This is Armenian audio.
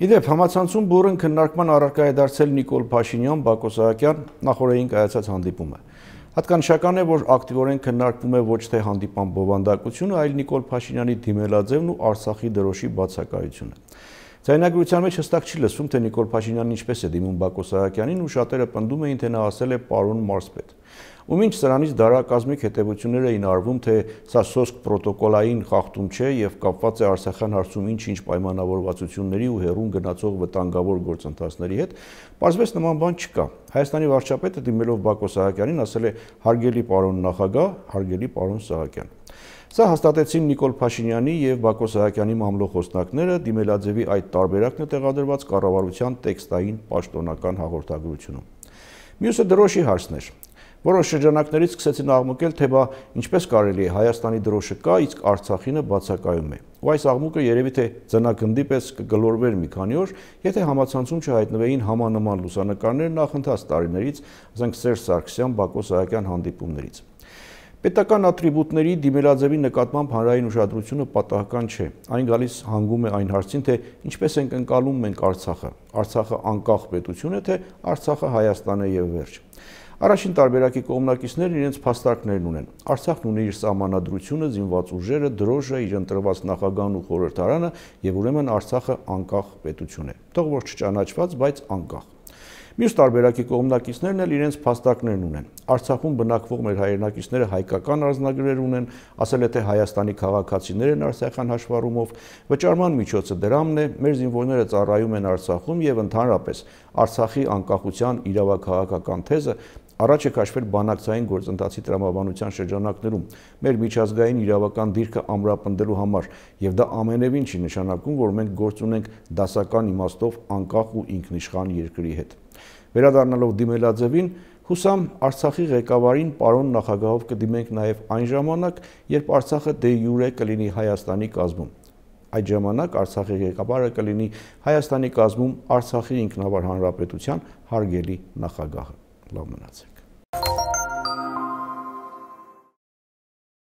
Իդեպ համացանցում բուրըն քննարկման առարկա է դարձել Նիկոլ Փաշինյան Բակո Սահակյան նախորդային կայացած հանդիպումը։ Հատկանշական է, որ ակտիվորեն քննարկվում է ոչ թե հանդիպան բովանդակությունը, այլ Նիկոլ Փաշինյանի դիմելաձևն ու Արցախի դրոշի բացակայությունը։ Ձայնագրության մեջ հստակ չի լսվում, թե Նիկոլ Փաշինյանն ինչպես է դիմում Բակո Սահակյանին ու շատերը պնդում էին, թե նա ասել է պարոն Մարսպետ։ Ու մինչ սրանից դարակազմիկ հետևություններ էին արվում, թե սա սոսկ պրոտոկոլային խախտում չէ եւ կապված է Արցախյան հարցում ինչ-ինչ պայմանավորվածությունների ու հերուն գնացող վտանգավոր գործընթացների հետ, պարզվեց նման բան չկա։ Հայաստանի վարչապետը դիմելով Բակո Սահակյանին ասել է. «Հարգելի պարոն նախագահ, հարգելի պարոն Սահակյան»։ Սա հաստատեցին Նիկոլ Փաշինյանի եւ Բակո Սահակյանի մամլո խոսնակները դիմելաձևի այդ տարբերակն է տեղադրված կառավարության տեքստային պաշտոնական հաղորդագրությունում։ Մյուսը դրոշի հարցն էր։ Որոշ շրջանակներից սկսեցին աղմկել, թե բա ինչպես կարելի է Հայաստանի դրոշը կա, իսկ Արցախինը բացակայում է։ Ու այս աղմուկը երևի թե ձնակնդի պես կգլորվեր մի քանի օր, եթե համացանցում չհայտնվեին համանման լուսանկարներ նախընթաց տարիներից, ասենք Սերժ Սարգսյան, Բակո Սահակյան հանդիպումներից։ Պետական ատրիբուտների դիմելաձևի նկատմամբ հանրային ուշադրությունը պատահական չէ։ Այն գալիս հանգում է այն հարցին, թե ինչպես ենք ընկալում մենք Արցախը։ Արցախը անկախ պետություն է, թե Արցախը Հայաստան է եւ վերջ։ Առաջին տարբերակի կողմնակիցներն իրենց փաստարկներն ունեն։ Արցախն ունի իր սահմանադրությունը, զինված ուժերը, դրոժը, իր ընտրված նախագահն ու խորհրդարանը եւ ուրեմն Արցախը անկախ պետություն է։ Թող որ չճանաչված, բայց անկախ։ Մյուս տարբերակի կողմնակիցներն էլ իրենց փաստարկներն ունեն։ Արցախում բնակվող մեր հայրենակիցները հայկական արznագրեր ունեն, ասել է թե Հայաստանի քաղաքացիներ են Արցախյան հաշվառումով, վճարման միջոցը դրամն է, մեր զինվորները ծառայում են Արցախում եւ ընդհանրապես Արցախի անկախության իրավաքաղաքական թեզը առաջ է քաշվել բանակցային գործընթացի տրամաբանության շրջանակներում մեր միջազգային իրավական դիրքը ամրապնդելու համար եւ դա ամենևին չի նշանակում որ մենք գործ ունենք դասական իմաստով անկախ ու ինքնիշխան երկրի հետ վերադառնալով դիմելաձևին հուսամ Արցախի ղեկավարին պարոն նախագահով կդիմենք նաև այն ժամանակ, երբ Արցախը դե յուրե կլինի Հայաստանի կազմում։ Այդ ժամանակ Արցախի ղեկավարը կլինի Հայաստանի կազմում Արցախի ինքնավար հանրապետության հարգելի նախագահը։ Լավ մնացեք։